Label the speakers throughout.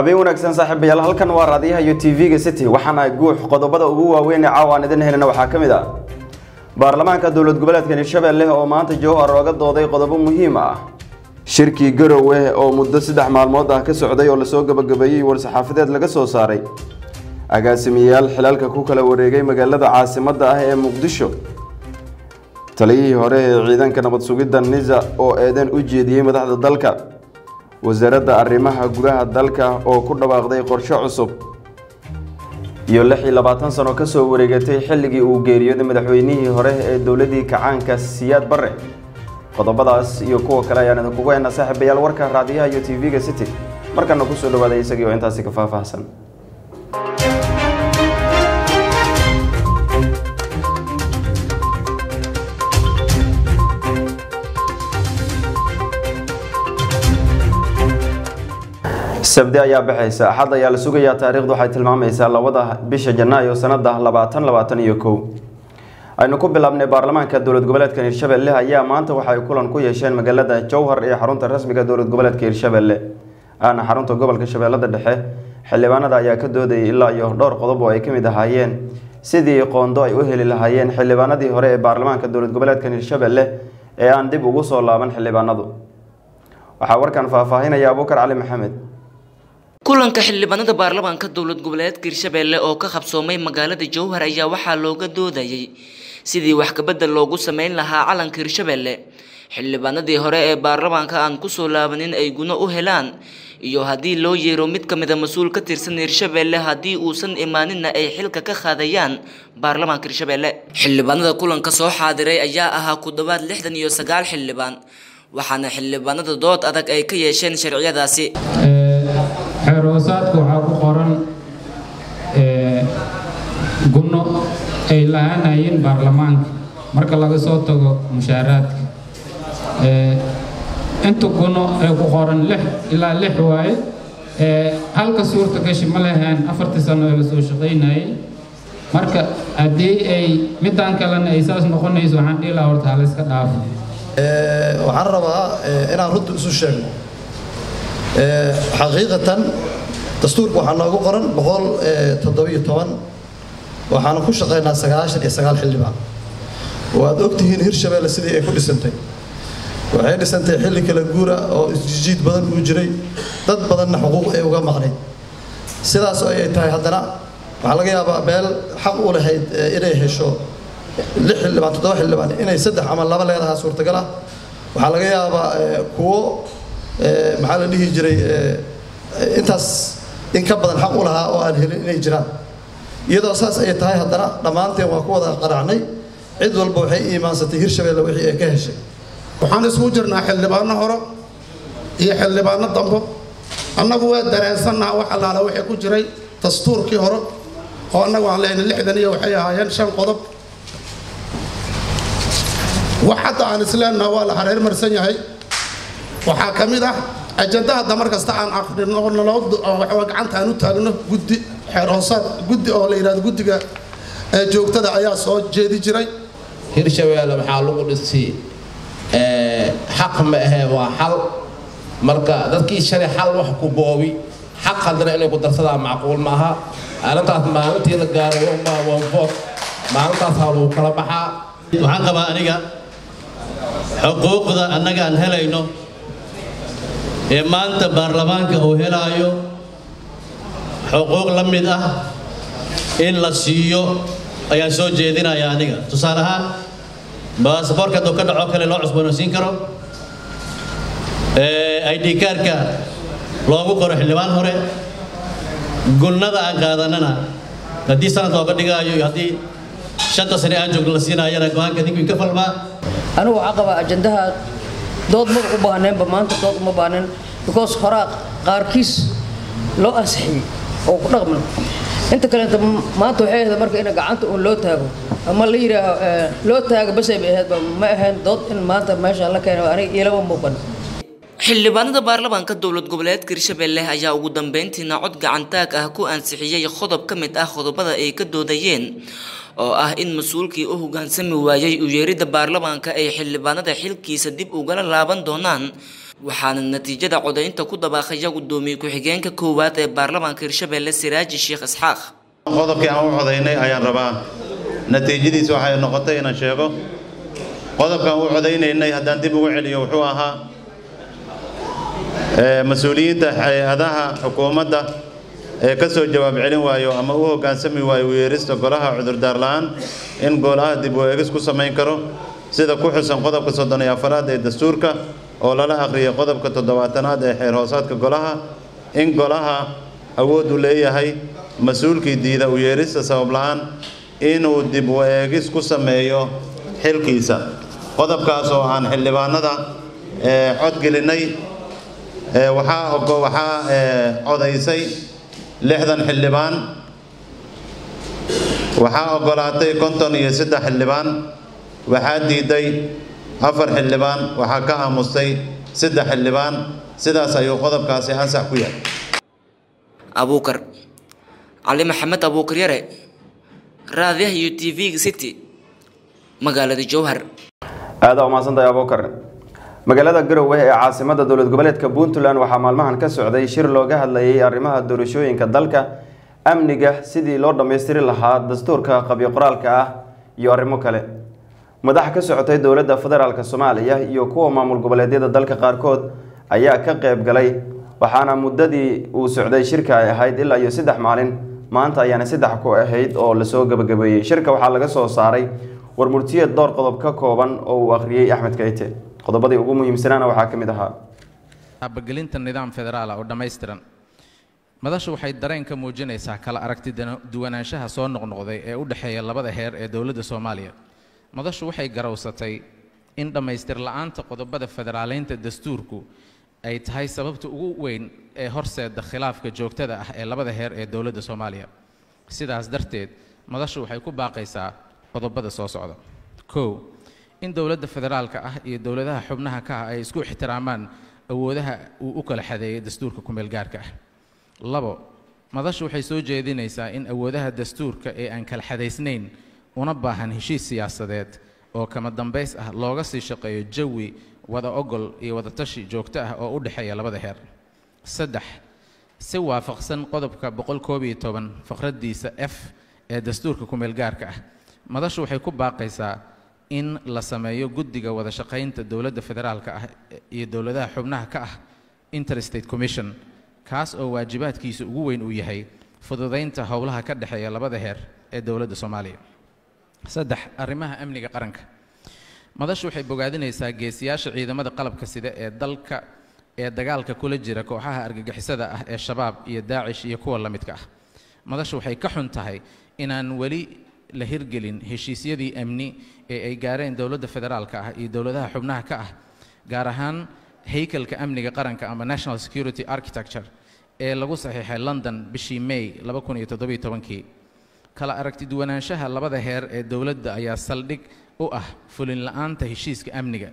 Speaker 1: habeen wanaagsan saaxiibayaal halkan waa raadiyaha iyo tv-ga city. Waxaana guux qodobada ugu waaweyn ee caawa aan idin helina waxaa ka mid ah baarlamaanka dowlad goboleedka hirshabelle oo maanta jowhar ooga dooday qodobo muhiim ah. Shirkii garowe oo muddo saddex maalmood ah ka socday oo la soo gabagabeeyey war-saxaafadeed laga soo saaray. Agaasimayaal xilaalka ku kala wareegay magaalada caasimadda ah ee muqdisho. Taliyihii hore ee ciidanka nabad sugidda nisa oo eedan u jeediyey madaxda dalka wasaaradda arrimaha gudaha dalka oo ku dhawaaqday qorshe cusub iyo lix iyo labaatan sano ka soo wareegatay xilligii uu geeriyooday madaxweynihii hore ee dowladii kacaanka siyaad barre. Qodobadaas iyo kuwa kale ayaan idinkugu haynaa saaxiibayaal warka raadiyaha iyo tv-ga city. Markana ku soo dhawaaday isagii oo intaasi ka faahfaahsan سبدي يا بحيسة أحد يا لسوق يا تاريخ ضحى تلمام إيسا لوضع بيش جنا يو سنة ده لباتن لباتن يكو أي نكو بلابني برلمان كدولت قبلت كان يرشب اللي هيا ما أنت وحا يكولن كو يشين مقال ده جوهر إيا حرونت الرسمي كدولت قبلت كان يرشب اللي أنا حرونت قبل كشب اللي ده دحي حلبانا ده يا كدو دي إلا يهدور قضبو أي كمي ده هايين سيدي يقون دو أي وهل اللي هايين حلبانا دي هوري إيا برلمان كدولت قبلت كان يرشب اللي إيا أن ديبو غصو الله من حلبانا دو كان فافاهين يا بوكر علي محمد
Speaker 2: kulanka xildhibaanada baarlamaanka dowlad goboleedka hirshabelle oo ka qabsoomay magaalada jowhar ayaa waxaa looga doodayay sidii wax kabedel loogu sameyn lahaa calanka hirshabelle xildhibaanadii hore ee baarlamaanka aan ku soo laabanin ay guno u helaan iyo haddii loo yeero mid ka mid a mas'uul ka tirsan hirshabelle haddii uusan imaaninna ay xilka ka qaadayaan baarlamaanka hirshabelle xildhibaanada kulanka soo xaadiray ayaa ahaa ku dhowaad lixdan iyo sagaal xildhibaan waxaana xildhibaanada dood adag ay ka yeesheen sharciyadaasi
Speaker 3: xeer hoosaadka waxaa ku qoran gunno ay lahaanayeen baarlamaanka. Marka laga soo tago mushaaraadka inta gunno ee ku qoran lix ilaa lix waaye halka suurta gashi ma lahayn afartii sano ee la soo shaqaynayay. Marka haddii ay midaan kalena ay saas noqonayso waxaan dhihi lahaa horta halayska dhaafo.
Speaker 4: Waxaan rabaa inaan runta isu sheegno xaqiiqatan dastuurka waxaa noogu qoran boqol toddobiyo toban. Waxaanu ku shaqaynaa sagaashan iyo sagaal xildhibaan waad ogtihiin hirshabelle sidii ay ku dhisantay. Waxay dhisantay xilli kala guura oo isjijiid badan uu jiray. Dad badanna xuquuq ay uga maqnayd sidaas ay tahay haddana. Waxaa laga yaabaa beel xaq u lahayd inay hesho lix xildhibaan toddoba xildhibaan inay saddex ama laba leedahaa suurtagal ah. Waxaa laga yaabaa kuwo maxaa la dhihi jiray intaas in ka badan xaq u lahaa oo aan helin inay jiraan. Iyadoo saas ay tahay haddana dhammaanteen waa ku wada qanacnay cid walba waxay iimaansatay hirshabelle wixii ay ka heshay.
Speaker 5: Waxaan isugu jirnaa xildhibaano hore iyo xildhibaano dambo. Annagu waa dareensannaha wax allaala wixii ku jiray dastuurkii hore oo annagu aan lehnay lixdan iyo waxay ahaayeen shan qodob. Wax hadda aan isleennaha waa la hareer marsan yahay waxaa ka mid ah ajanda hadda mar kasta aan aqrino naloo gacanta aan u taagno guddi xeer hoosaad guddi oo la yidhahdo guddiga joogtada ayaa soo jeedi jiray.
Speaker 6: Hirshabelle maxaa lagu dhisi xaq ma ahee waa xal. Marka dadkii shalay xal wax ku boobi xaq haddana inay ku darsadaan macquul maaha. Arrintaas maalintii la gaaro wanfood maalintaasaa lagu kala baxaa.
Speaker 7: Waxaan qabaa aniga xuquuqda annaga aan helayno ee maanta baarlamaanka uu helaayo xuquuq la mid ah in la siiyo ayaan soo jeedinaya aniga. Tusaale ahaan baasaboorka hadduu ka dhaco kale loo cusboonaysiin karo id loogu qoro xildhibaan hore gulnada aan qaadanana haddii sanad looga dhigaayo iyo haddii shanta sane aan joogno la siinaayana go'aanka ninkii ka falmaa.
Speaker 8: Anigu waxaa qabaa ajandaha dood ma u baahneenba maanta dood uma baahnen because horaa qaarkiis loo ansixiyey oo ku dhaqman inta kaleeta maanta waxay ahayd marka in gacanta uun loo taago. Ama la yidhaaho loo taago basay bay ahaydba ma ahayn dood in maanta meesha la keeno aniga ilama muuqan
Speaker 2: xildhibaanada baarlamaanka dowlad goboleedka hirshabelle ayaa ugu dambeyntiina cod gacantaag ah ku ansixiyey qodob ka mid ah qodobada ay ka doodayeen oo ah in mas'uulkii u hoggaansami waayey u baarlamaanka ay xildhibaanada xilkiisa dib ugala laaban doonaan waxaana natiijada codaynta ku dabaaqaya gudoomiye ku-xigeenka koowaad ee baarlamaanka hirshabelle siraaji sheekh isxaaq.
Speaker 9: Qodobkii aan u codaynay ayaan rabaa natiijadiisa waxay noqotay inaan sheego. Qodobkaan u codaynaynay haddaan dib ugu celiyo wuxuu ahaa mas'uuliyiinta hay'adaha xukuumadda ee ka soo jawaab celin waayo ama u hoggaansami waayo weerista golaha cudurdaar la'aan in golaha dib u eegis ku samayn karo sida ku xusan qodobka soddon iyo afaraad ee dastuurka oo lala akhriyay qodobka toddobaatanaad ee xeer hoosaadka golaha in golaha awood u leeyahay mas'uulkii diida u yeerista sabab la'aan inuu dib u eegis ku sameeyo xilkiisa. Qodobkaas oo aan xildhibaanada codgelinay waxaa waxaa codaysay lixdan xildhibaan. Waxaa oggolaatay konton iyo saddex xildhibaan. Waxaa diiday afar xildhibaan. Waxaa ka aamustay saddex xildhibaan. Sidaas ayuu qodobkaasi ansax ku yahay.
Speaker 2: Abuukar cali maxamed abuukar yare raadiyaha iyo t v-ga city magaalada jowhar.
Speaker 10: Aada umahadsantahay abuukar magaalada garowe ee caasimada dowlad goboleedka puntland waxaa maalmahan ka socday shir looga hadlayay arrimaha doorashooyinka dalka amniga sidii loo dhammaystiri lahaa dastuurka qabyo qoraalka ah iyo arrimo kale madax ka socotay dowladda federaalk soomaaliya iyo kuwa maamul goboleedyada dalka qaarkood ayaa ka qayb galay waxaana muddadii uu socday shirka ay ahayd ilaa iyo saddex maalin maanta ayaana saddex ku ahayd oo lasoo gabagabeeyey shirka waxaa laga soo saaray warmurtiyeed dhowr qodob ka kooban oo uu akhriyey axmed kayte qodobadii ugu muhiimsanaana waxaa ka mid ahaa.
Speaker 11: Abagelinta nidaam federaala oo dhammaystiran madashu waxay dareen ka muujinaysaa kala aragti duwanaanshaha soo noqnoqday ee u dhexeeya labada heer ee dowladda soomaaliya. Madashu waxay garowsatay in dhammaystir la'aanta qodobada federaaleynta dastuurku ay tahay sababta ugu weyn ee horseeda khilaafka joogtada ah ee labada heer ee dowladda soomaaliya. Sidaas darteed madashu waxay ku baaqaysaa qodobada soo socda. Kow in dowladda federaalka ah iyo dowladaha xubnaha ka ah ay isku ixtiraamaan awoodaha uu u kala xadeeyay dastuurka kumeelgaarka ah. Labo madashu waxay soo jeedinaysaa in awoodaha dastuurka ee aan kala xadaysnayn una baahan heshiis siyaasadeed oo kama dambays ah looga sii shaqeeyo jawi wada ogol iyo wadatashi joogto ah oo u dhexeeya labada heer. Saddex si waafaqsan qodobka boqol koob iyo toban faqraddiisa f ee dastuurka kumeelgaarka ah. Madashu waxay ku baaqaysaa in la sameeyo guddiga wada shaqaynta dowladda federaalka ah iyo dowladaha xubnaha ka ah interstate commission kaas oo waajibaadkiisa ugu weyn uu yahay fududaynta howlaha ka dhexeeya labada heer ee dowladda soomaaliya. Saddex arrimaha amniga qaranka. Madashu waxay bogaadinaysaa geesiyaasha ciidamada qalabka sida ee dalka ee dagaalka kula jira kooxaha argagixisada ah ee shabaab iyo daacish iyo kuwa la midka ah. Madashu waxay ka xun tahay inaan weli la hirgelin heshiisyadii amni ee ay gaareen dowladda federaalka ah iyo dowladaha xubnaha ka ah gaar ahaan haykalka amniga qaranka ama national security architecture ee lagu saxiixay london bishii may kii kala aragti duwanaanshaha labada heer ee dowladda ayaa saldhig u ah fulin la'aanta heshiiska amniga.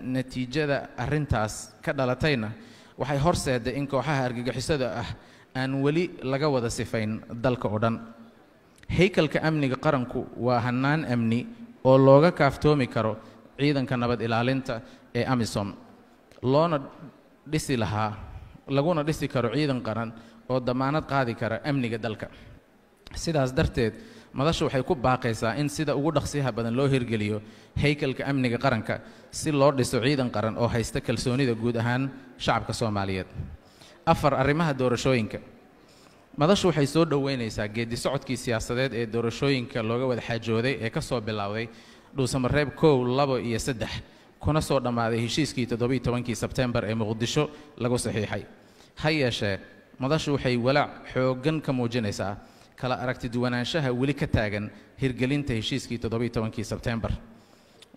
Speaker 11: Natiijada arrintaas ka dhalatayna waxay horseeday in kooxaha argagixisada ah aan weli laga wada sifayn dalka oo dhan haykalka amniga qaranku waa hannaan amni oo looga kaaftoomi karo ciidanka nabad ilaalinta ee amisom. Loona dhisi lahaa laguna dhisi karo ciidan qaran oo damaanad qaadi kara amniga dalka. Sidaas darteed madashu waxay ku baaqaysaa in sida ugu dhaqsiyaha badan loo hirgeliyo haykalka amniga qaranka si loo dhiso ciidan qaran oo haysta kalsoonida guud ahaan shacabka soomaaliyeed. Afar arrimaha doorashooyinka madashu waxay soo dhoweynaysaa geedi socodkii siyaasadeed ee doorashooyinka looga wada xaajooday ee ka soo bilowday dhuusamareeb kow labo iyo saddex kuna soo dhammaaday heshiiskii toddobiiy tobankii sebtembar ee muqdisho lagu saxiixay. Ha yeeshee madashu waxay walaac xooggan ka muujinaysaa kala aragti duwanaanshaha weli ka taagan hirgelinta heshiiskii toddobiiy tobankii sebtembar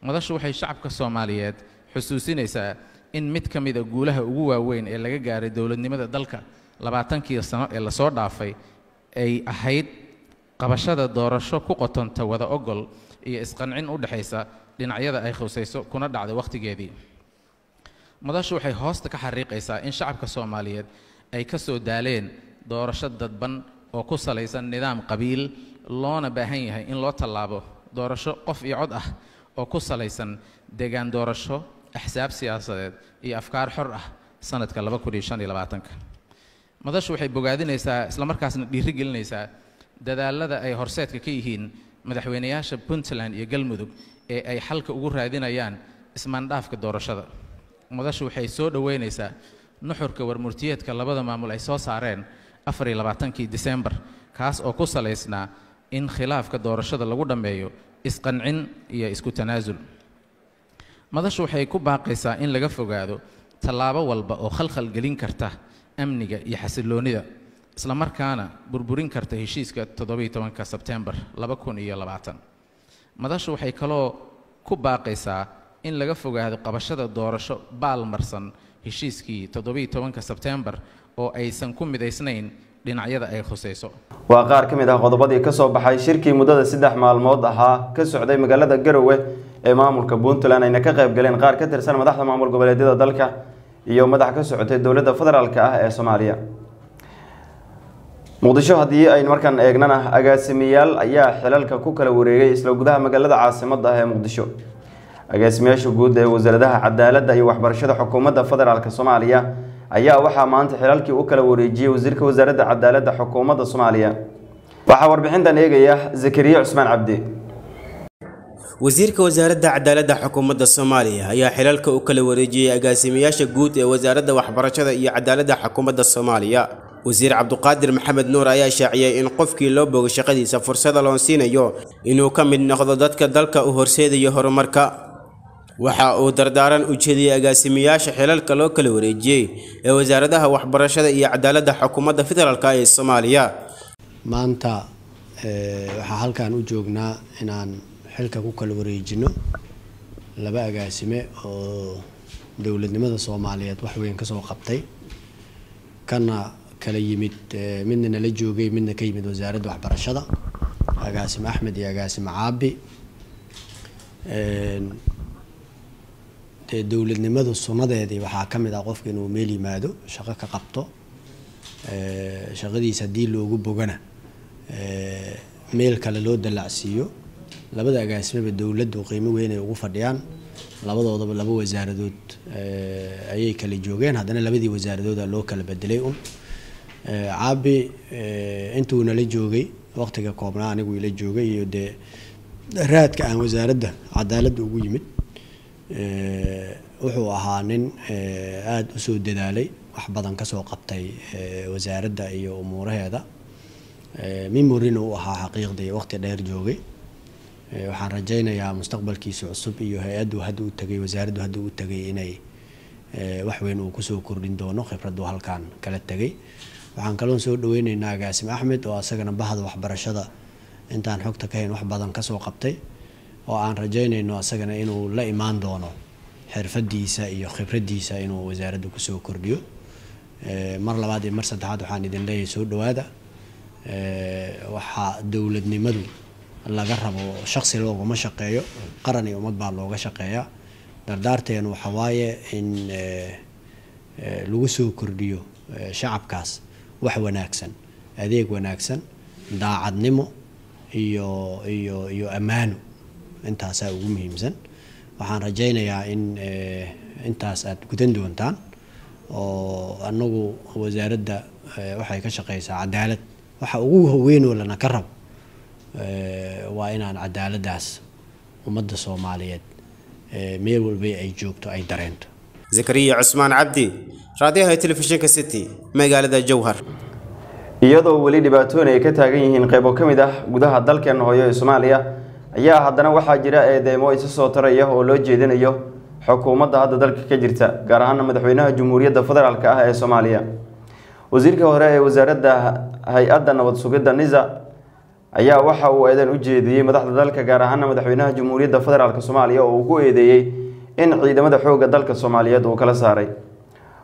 Speaker 11: madashu waxay shacabka soomaaliyeed xusuusinaysaa in mid ka mida guulaha ugu waaweyn ee laga gaaray dowladnimada dalka labaatankii sano ee la soo dhaafay ay ahayd qabashada doorasho ku qotonta wada ogol iyo isqancin u dhexaysa dhinacyada ay khusayso kuna dhacday wakhtigeedii. Madashu waxay hoosta ka xariiqaysaa in shacabka soomaaliyeed ay ka soo daaleen doorasho dadban oo ku salaysan nidaam qabiil loona baahan yahay in loo tallaabo doorasho qof iyo cod ah oo ku salaysan deegaan doorasho axsaab siyaasadeed iyo afkaar xor ah. Sanadka madashu waxay bogaadinaysaa islamarkaasna dhiiri gelinaysaa dadaalada ay horseedka ka yihiin madaxweynayaasha puntland iyo galmudug ee ay xalka ugu raadinayaan ismaandhaafka doorashada. Madashu waxay soo dhoweynaysaa nuxurka warmurtiyeedka labada maamul ay soo saareen afar iyo labaatankii disembar kaas oo ku salaysnaa in khilaafka doorashada lagu dhammeeyo isqancin iyo isku tanaasul madashu waxay ku baaqaysaa in laga fogaado tallaabo walba oo khalkhal gelin karta amniga iyo xasiloonnida islamarkaana burburin karta heshiiska toddobiyo tobanka sebtembar laba kun iyo labaatan. Madashu waxay kaloo ku baaqaysaa in laga fogaado qabashada doorasho baalmarsan heshiiskii toddobiyo tobanka sebtembar oo aysan ku midaysnayn dhinacyada ay khusayso.
Speaker 1: Waa qaar ka mid ah qodobadii ka soo baxay shirkii muddada saddex maalmood ahaa ka socday magaalada garowe ee maamulka puntland ayna ka qayb galeen qaar ka tirsan madaxda maamul goboleedyada dalka iyo madax ka socotay dowladda federaalk ah ee soomaaliya muqdisho haddii aynu markaan eegnana agaasimayaal ayaa xilalka ku kala wareegay isla gudaha magaalada caasimada ah ee muqdisho agaasimayaasha guud ee wasaaradaha cadaaladda iyo waxbarashada xukuumadda federaalk soomaaliya ayaa waxaa maanta xilalkii u kala wareejiyey wasiirka wasaaradda cadaaladda xukuumadda soomaaliya waxaa warbixintan eegaya zakariya cusmaan cabdi
Speaker 12: wasiirka wasaaradda cadaaladda xukuumadda soomaaliya ayaa xilalka u kala wareejiyey agaasimayaasha guud ee wasaaradda waxbarashada iyo cadaaladda xukuumadda soomaaliya. Wasiir cabduqaadir maxamed nuur ayaa shaaciyey in qofkii loo bogo shaqadiisa fursada loo siinayo inuu ka mid noqdo dadka dalka u horseedayo horumarka. Waxa uu dardaaran u agaasimayaasha xilalka loo kala wareejiyey ee wasaaradaha waxbarashada iyo cadaaladda xukuumadda federaalk ee soomaaliya.
Speaker 13: Maanta waxaa halkan u joognaa inaan xilka ku kala wareejino. Laba agaasime oo dowladnimada soomaaliyeed wax weyn ka soo qabtay. Kana kala yimid midna nala joogay midna ka yimid wasaaradda waxbarashada. Agaasime axmed iyo agaasime caabi. Dee dowladnimadu sunnadeedii waxaa ka mid ah qofka inuu meel yimaado shaqo ka qabto. Shaqadiisa haddii loogu bogana meel kale loo dallacsiiyo labada agaasimeba dowladdu qiimo weyn ay ugu fadhiyaan. Labadoodaba laba wasaaradood ayay kala joogeen. Haddana labadii wasaaradooda loo kala bedelay un. Caabi intuu nala joogay waqtiga koobnaa anigu ila joogay iyo dee raadka aan wasaaradda cadaaladda ugu yimid wuxuu ahaa nin aada u soo dadaalay wax badan ka soo qabtay wasaaradda iyo umuuraheeda. Memorina u ahaa xaqiiqdii waqti dheer joogay waxaan rajaynayaa mustaqbalkiisa cusub iyo hay'addu hadda u tagay wasaaraddu hadda u tagay inay wax weyn uu ku soo kordhin doono khibraddu halkan kala tegay waxaan kaloon soo dhaweyneynaa agaasime axmed oo asagana bahda waxbarashada intaan xogta ka hayn wax badan ka soo qabtay oo aan rajaynayno asagana inuu la imaan doono xirfadiisa iyo khibraddiisa inuu wasaaradda ku soo kordhiyo. Mar labaad iyo mar saddexaad waxaan idin leeyahay soo dhawaada waxaa dowladnimadu laga rabo shaqsi looguma shaqeeyo qaran iyo ummad baa looga shaqeeyaa dardaarteenu waxa waaye in lagu soo kordhiyo shacabkaas wax wanaagsan adeeg wanaagsan daacadnimo iyo iyo iyo ammaano intaasaa ugu muhiimsan. Waxaan rajaynayaa in intaas aad gudan doontaan oo anagu wasaaradda waxay ka shaqeysaa cadaalad. Waxa ugu haweynoo lana ka rabo waa inaan cadaaladaas ummadda soomaaliyeed meel walba ay joogto ay dareento
Speaker 12: zakariya cusmaan cabdi raadiyaha telefishinka city magaalada jowhar
Speaker 1: iyadoo weli dhibaatooyin ay ka taagan yihiin qaybo ka mid ah gudaha dalkeena hooyo ee soomaaliya ayaa haddana waxaa jira eedeemo isa soo taraya oo loo jeedinayo xukuumadda hadda dalka ka jirta gaar ahaana madaxweynaha jamhuuriyadda federaalk ah ee soomaaliya. Wasiirka hore ee wasaaradda hay'adda nabad sugidda nisa ayaa waxa uu eedan u jeediyey madaxda dalka gaar ahaana madaxweynaha jamhuuriyadda federaalk soomaaliya oo uu ku in ciidamada xoogga dalka soomaaliyeed uu kala saaray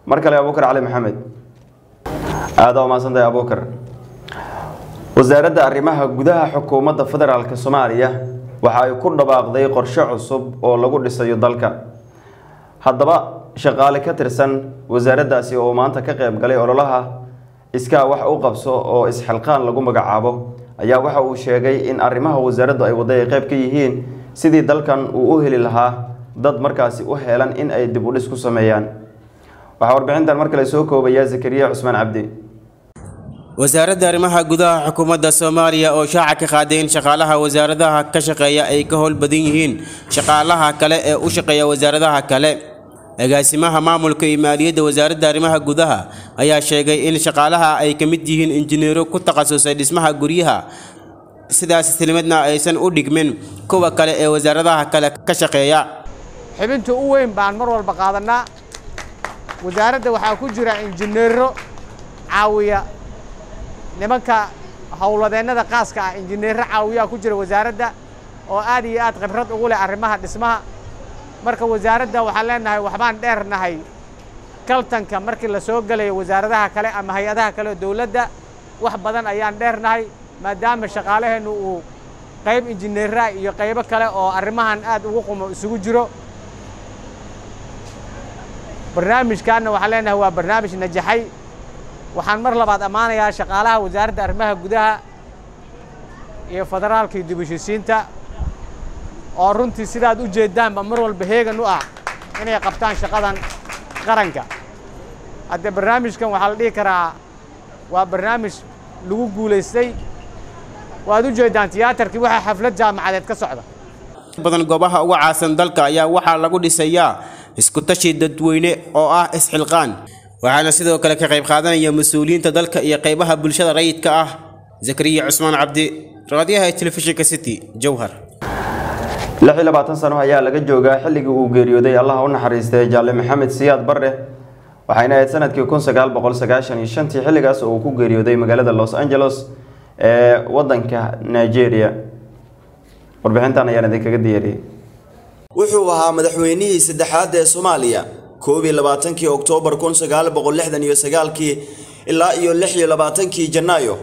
Speaker 1: mar kale abuukar cali maxamed aada umaasantahay abuukar wasaaradda arrimaha gudaha xukuumadda federaalk soomaaliya waxa ay ku dhawaaqday qorshe cusub oo lagu dhisayo dalka haddaba shaqaale ka tirsan wasaaraddaasi oo maanta ka qayb galay ololaha iskaa wax u qabso oo isxilqaan lagu magacaabo ayaa waxa uu sheegay in arrimaha wasaaraddu ay wadday ay qayb ka yihiin sidii dalkan uu u heli lahaa
Speaker 10: dad markaasi u heelan in ay dib u dhis ku sameeyaan. Waxaa warbixintan mar kale soo koobaya zakariya cusmaan cabdi.
Speaker 12: Wasaaradda arrimaha gudaha xukuumadda soomaaliya oo shaaca ka qaaday in shaqaalaha wasaaradaha ka shaqeeya ay ka howl badan yihiin shaqaalaha kale ee u shaqeeya wasaaradaha kale agaasimaha maamulka iyo maaliyadda wasaaradda arrimaha gudaha ayaa sheegay in shaqaalaha ay ka mid yihiin injineero ku takhasusay dhismaha guryaha sidaas islimadna aysan u dhigmin kuwa kale ee wasaaradaha kale ka shaqeeya.
Speaker 14: Xibinta u weyn baan mar walba qaadanaa wasaaradda waxaa ku jira injineero caawiya nimanka howladeennada qaaska ah. Injineero caawiyaa ku jira wasaaradda oo aad iyo aad khibrad ugu leh arrimaha dhismaha marka wasaaradda waxaan leenahay waxbaan dheernahay. Kaltanka markii la gelayo wasaaradaha kale ama hay'adaha kale oo dowladda wax badan ayaan dheernahay maadaama shaqaalaheennu uu qayb injineeraha iyo qaybo kale oo arrimahan aad ugu qumo isugu jiro. Barnaamijkaanna waxaan leenahay waa barnaamij najaxay. Waxaan mar labaad ammaanayaa shaqaalaha wasaaradda arrimaha gudaha iyo federaalka iyo dib oo runtii sidaad u jeedaanba mar walba heegan u ah inay qabtaan shaqadan qaranka. Hadde barnaamijkan waxaa la dhihi karaa waa barnaamij lagu guulaystay. Waad u jeedaan tiyaatarkii waxaa xaflad jaamacadeed ka socda.
Speaker 12: Badan goobaha uga caasan dalka ayaa waxaa lagu dhisayaa iskutashi dadweyne oo ah isxilqaan. Waxaana sidoo kale ka qayb qaadanaya mas'uuliyiinta dalka iyo qaybaha bulshada rayidka ah zakariya cusmaan cabdi raadiyaha telefishinka city jowhar
Speaker 10: sano ayaa laga joogaa xilligii uu geeriyooday allaha u naxariistay jaalle maxamed siyaad barre waxayna ahayd sannadkii shantii xilligaas oo uu ku geeriyooday magaalada los angeles ee wadanka nigeria. Warbixintan ayaan idinkaga diyaariyey.
Speaker 1: Wuxuu ahaa madaxweynihii saddexaad ee soomaaliya labaatankii oktoobar ilaa iyo labaatankii janaayo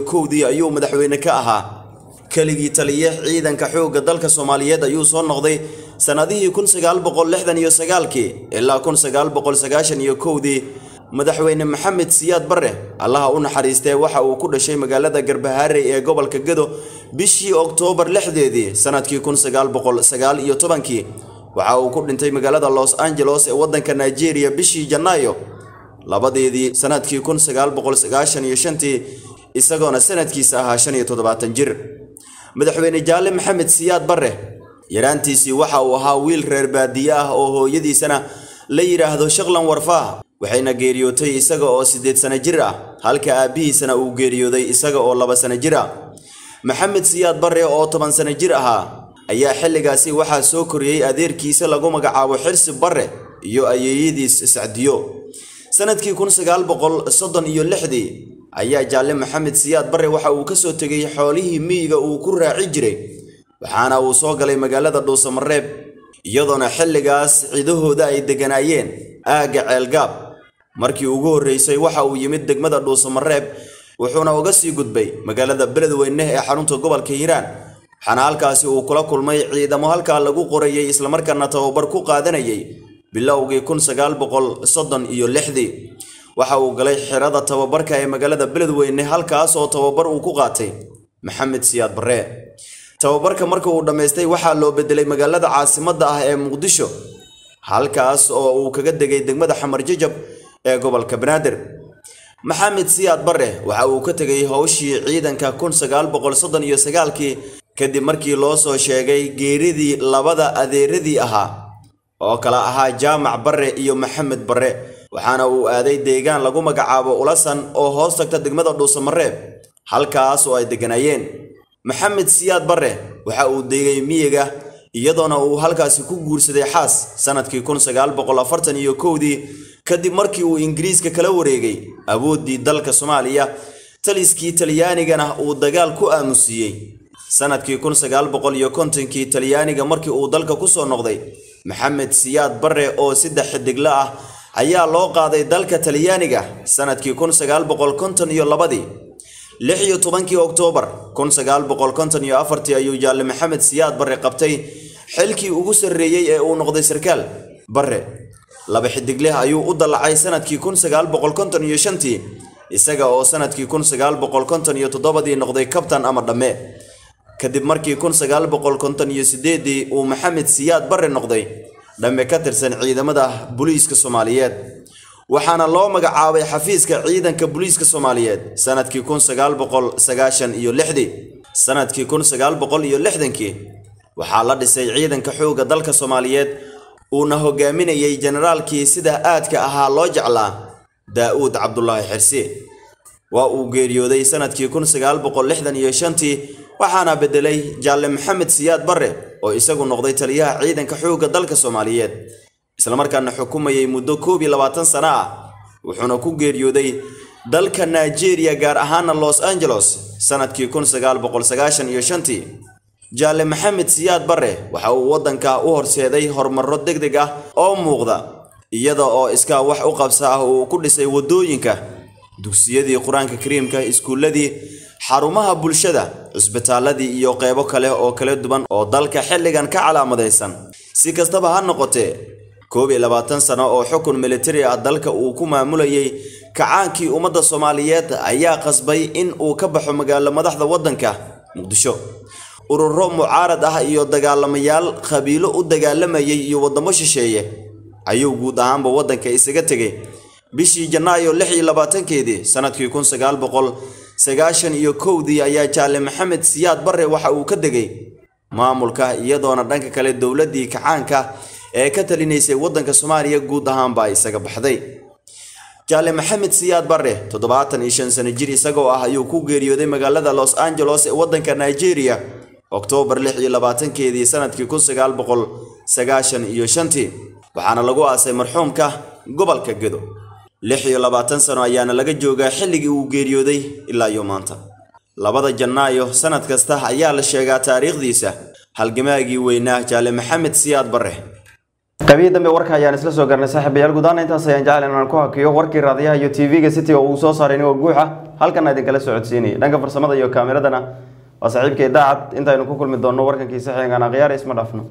Speaker 1: kowdii ayuu madaxweyne ka ahaa keligii taliye ciidanka xoogga dalka soomaaliyeed ayuu soo noqday sannadihii kun sagaal boqol lixdan iyo sagaalkii ilaa kun sagaal boqol sagaashan iyo kowdii madaxweyne maxamed siyaad barre allaha u naxariistee waxa uu ku dhashay magaalada garbahaare ee gobolka gado bishii oktoobar lixdeedii sannadkii kun sagaal boqol sagaal iyo tobankii. Waxa uu ku dhintay magaalada los angeles ee waddanka nigeria bishii janaayo labadeedii sannadkii kun sagaal boqol sagaashan iyo shantii isagoona sanadkiisa ahaa shan iyo toddobaatan jir madaxweyne jaalle maxamed siyaad barre yaraantiisii waxa uu ahaa wiil reer baadiye ah oo hooyadiisana la yidhaahdo shaqlan warfaah waxayna geeriyootay isaga oo siddeed sano jir ah halka aabbihiisana uu geeriyooday isaga oo laba sano jir ah. Maxamed siyaad barre oo toban sano jir ahaa ayaa xilligaasi waxaa soo koriyey adeerkiisa lagu magacaabo xirsi barre iyo ayeeyadiis sacdiyo sannadkii kun sagaal boqol soddon iyo lixdii ayaa jaalle maxamed siyaad barre waxa uu ka soo tegay xoolihii miyiga uu ku raaci jiray waxaana uu soo galay magaalada dhuusamareeb iyadoona xilligaas cidahooda ay degganaayeen aagga ceelgaab. Markii ugu horreysay waxa uu yimid degmada dhuusamareeb wuxuuna uga sii gudbay magaalada beledweyne ee xarunta gobolka hiiraan. Waxaana halkaasi uu kula kulmay ciidamo halkaa lagu qorayay islamarkaana tababar ku qaadanayay bilowgii kun sagaal boqol soddon iyo lixdii waxa uu galay xirada tababarka ee magaalada beledweyne halkaas oo tababar uu ku qaatay maxamed siyaad barre. Tababarka marka uu dhammaystay waxaa loo bedelay magaalada caasimadda ah ee muqdisho halkaas oo uu kaga degay degmada xamar jajab ee gobolka banaadir. Maxamed siyaad barre waxa uu ka tegay howshii ciidanka kun sagaal boqol soddon iyo sagaalkii kadib markii loo soo sheegay geeridii labada adeeradii ahaa oo kala ahaa jaamac barre iyo maxamed barre waxaana uu aaday deegaan lagu magacaabo ulasan oo hoos tagta degmada dhuusamareeb halkaas oo ay degganaayeen. Maxamed siyaad barre waxa uu degay miyiga iyadoona uu halkaasi ku guursaday xaas sannadkii kun sagaal boqol afartan iyo kowdii kadib markii uu ingiriiska kala wareegay awooddii dalka soomaaliya taliskii talyaanigana uu dagaal ku aamusiiyey. Sannadkii kun sagaal boqol iyo kontonkii talyaaniga markii uu dalka ku soo noqday maxamed siyaad barre oo saddex xidigla ah ayaa loo qaaday dalka talyaaniga sannadkii kun sagaal boqol konton iyo labadii. Lix iyo tobankii oktoobar kun sagaal boqol konton iyo afartii ayuu jaalle maxamed siyaad barre qabtay xilkii ugu sarreeyey ee uu noqday sarkaal. Barre laba xidigleh ayuu u dallacay sannadkii kun sagaal boqol konton iyo shantii isaga oo sannadkii kun sagaal boqol konton iyo toddobadii noqday kabtan ama dhamme. Kadib markii kun sagaal boqol konton iyo sideedii uu maxamed siyaad barre noqday dhamme ka tirsan ciidamada booliiska soomaaliyeed. Waxaana loo magacaabay xafiiska ciidanka booliiska soomaaliyeed sannadkii kun sagaal boqol sagaashan iyo lixdii. Sanadkii kun sagaal boqol iyo lixdankii waxaa la dhisay ciidanka xoogga dalka soomaaliyeed uuna hogaaminayay generaalkii sida aadka ahaa loo jeclaa daa'uud cabdulaahi xirsi waa uu geeriyooday sannadkii kun sagaal boqol lixdan iyo shantii waxaana beddelay jaalle maxamed siyaad barre oo isagu noqday taliyaha ciidanka xoogga dalka soomaaliyeed. Islamarkaana xukumayay muddo koob iyo labaatan sano ah wuxuuna ku geeriyooday dalka nigeria gaar ahaana los angeles sannadkii kun sagaal boqol sagaashan iyo shantii. Jaalle maxamed siyaad barre waxa uu waddanka u horseeday horumarro degdeg ah oo muuqda iyada oo iskaa wax u qabsa ah uu ku dhisay waddooyinka dugsiyadii qur'aanka kariimka iskuulladii xarumaha bulshada cusbitaaladii iyo qeybo kale oo kala duwan oo dalka xilligan ka calaamadaysan. Si kastaba ha noqotee koob iyo labaatan sano oo xukun militari ah dalka uu ku maamulayay kacaankii ummadda soomaaliyeed ayaa qasbay in uu ka baxo magaalo madaxda waddanka muqdisho. Ururo mucaarad ah iyo dagaalamayaal qabiilo u dagaalamayay iyo waddamo shisheeye ayuu guud ahaanba waddanka isaga tegay bishii janaayo lix iyo labaatankeedii sannadkii kun sagaal boqol sagaashan iyo kowdii ayaa jaalle maxamed siyaad barre waxa uu ka degay maamulka iyadoona dhanka kale dowladdii kacaanka ee ka talinaysay waddanka soomaaliya guud ahaanba isaga baxday. Jaalle maxamed siyaad barre toddobaatan iyo shan sano jir isagoo ah ayuu ku geeriyooday magaalada los angeles ee waddanka nigeria oktoobar lix iyo labaatankeedii sannadkii kun sagaal boqol sagaashan iyo shantii waxaana lagu aasay marxuumka gobolka gedo lix iyo labaatan sano ayaana laga joogaa xilligii uu geeriyooday ilaa iyo maanta. Labada janaayo sanad kasta ayaa la sheegaa taariikhdiisa. Halgamaagii weynaa jaalle maxamed siyaad barre.
Speaker 10: Qabiyi dambe warka ayaan isla soo garnay saaxiibayaal gudaana intaas ayaan jecel inaan ku hakiyo warkii raadiyaha iyo tv-ga city oo uu soo saaray inigoo guuxa. Halkan idinkala socodsiinayay dhanka farsamada iyo kaamiradana waa saaxiibkay daacad. Intaynu ku kulmi doonno warkankii saxiigan akhyaar isma dhaafno